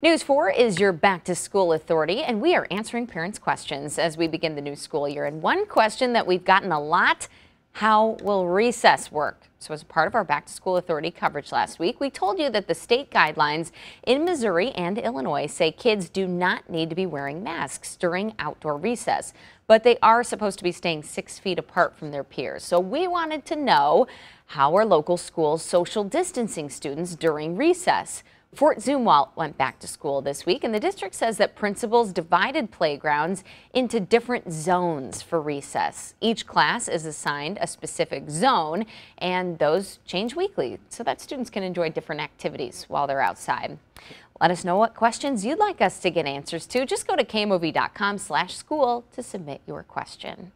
News 4 is your back to school authority, and we are answering parents' questions as we begin the new school year. And one question that we've gotten a lot how will recess work? So, as part of our back to school authority coverage last week, we told you that the state guidelines in Missouri and Illinois say kids do not need to be wearing masks during outdoor recess, but they are supposed to be staying six feet apart from their peers. So, we wanted to know how are local schools social distancing students during recess? Fort Zumwalt went back to school this week, and the district says that principals divided playgrounds into different zones for recess. Each class is assigned a specific zone, and those change weekly so that students can enjoy different activities while they're outside. Let us know what questions you'd like us to get answers to. Just go to kmov.com slash school to submit your question.